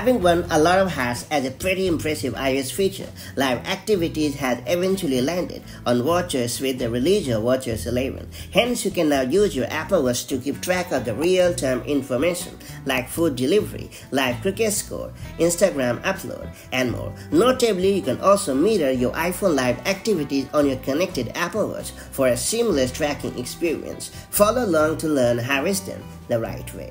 Having won a lot of hearts as a pretty impressive iOS feature, Live Activities has eventually landed on watchOS with the release of WatchOS 11. Hence, you can now use your Apple Watch to keep track of the real-time information like food delivery, live cricket score, Instagram upload, and more. Notably, you can also meter your iPhone Live activities on your connected Apple Watch for a seamless tracking experience. Follow along to learn done the right way.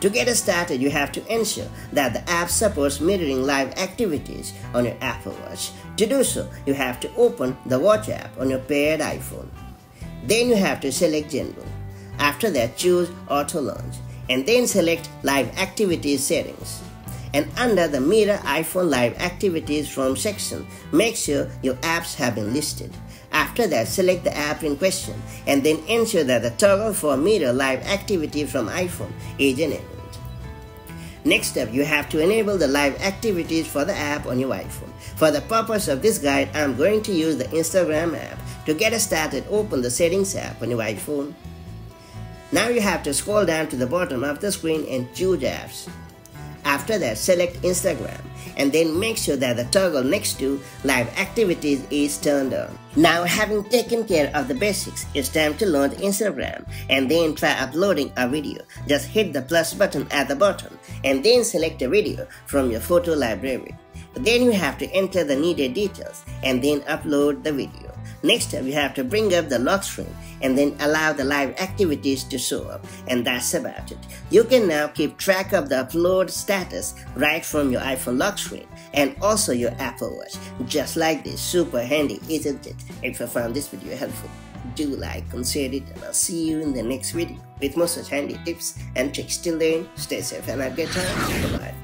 To get started, you have to ensure that the app supports mirroring live activities on your Apple Watch. To do so, you have to open the Watch app on your paired iPhone. Then you have to select General. After that, choose Auto Launch and then select Live Activities Settings. And under the Mirror iPhone Live Activities from section, make sure your apps have been listed. After that, select the app in question and then ensure that the toggle for Mirror Live Activity from iPhone is enabled. Next up, you have to enable the live activities for the app on your iPhone. For the purpose of this guide, I'm going to use the Instagram app. To get started, open the Settings app on your iPhone. Now you have to scroll down to the bottom of the screen and choose Apps. After that, select Instagram and then make sure that the toggle next to Live Activities is turned on. Now, having taken care of the basics, it's time to launch Instagram and then try uploading a video. Just hit the plus button at the bottom and then select a video from your photo library. Then you have to enter the needed details and then upload the video. Next you have to bring up the lock screen and then allow the live activities to show up. And that's about it. You can now keep track of the upload status right from your iPhone lock screen and also your Apple Watch. Just like this, super handy, isn't it? If you found this video helpful, do like, consider it, and I'll see you in the next video with more such handy tips and tricks. Till then, stay safe and have a good time. Bye-bye.